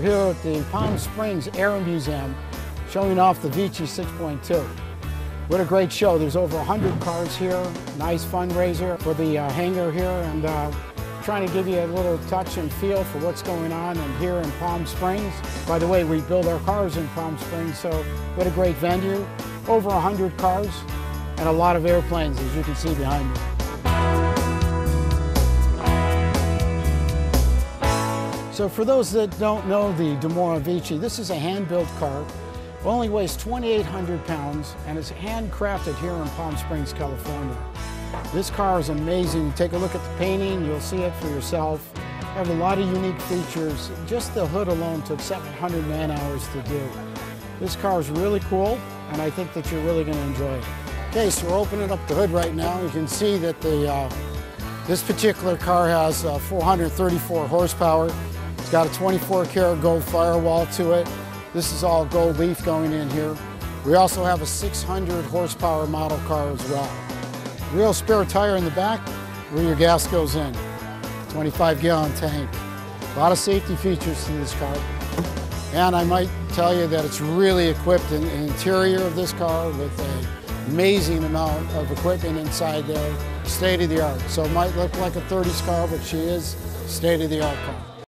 here at the Palm Springs Air Museum showing off the Vicci 6.2. What a great show. There's over 100 cars here. Nice fundraiser for the uh, hangar here and uh, trying to give you a little touch and feel for what's going on and here in Palm Springs. By the way, we build our cars in Palm Springs, so what a great venue. Over 100 cars and a lot of airplanes, as you can see behind me. So for those that don't know the DiMora Vicci, this is a hand-built car. It only weighs 2,800 pounds and it's handcrafted here in Palm Springs, California. This car is amazing. Take a look at the painting, you'll see it for yourself. I have a lot of unique features. Just the hood alone took 700 man hours to do. This car is really cool and I think that you're really going to enjoy it. Okay, so we're opening up the hood right now. You can see that the uh, this particular car has uh, 434 horsepower. Got a 24 karat gold firewall to it. This is all gold leaf going in here. We also have a 600 horsepower model car as well. Real spare tire in the back where your gas goes in. 25 gallon tank. A lot of safety features to this car. And I might tell you that it's really equipped in the interior of this car with an amazing amount of equipment inside there, state of the art. So it might look like a 30s car, but she is state of the art car.